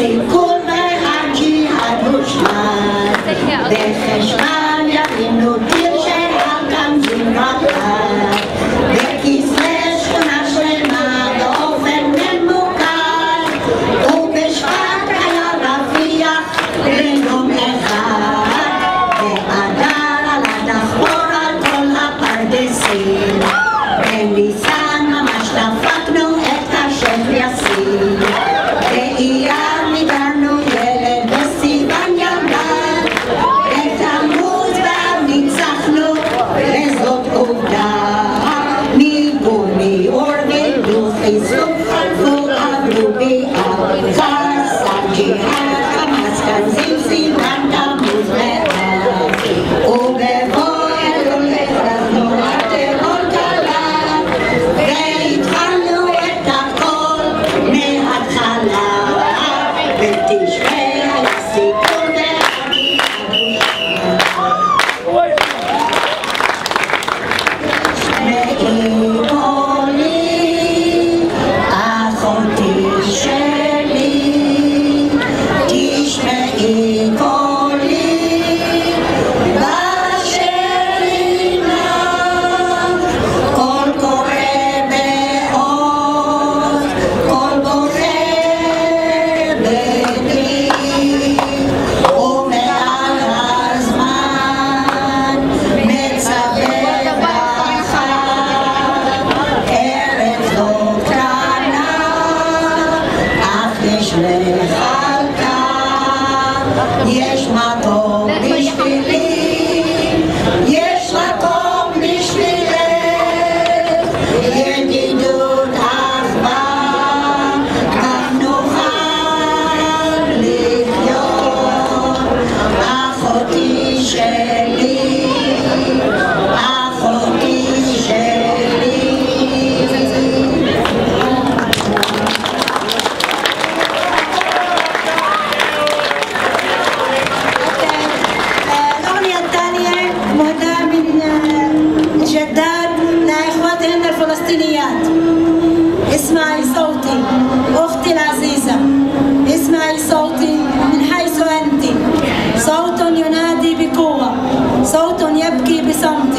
sem cor vai radiar nos lá, dessas mares. Niech ma to. ارتفاع صوت من حيث أنت. صوت ينادي بقوة. صوت يبكي بصمت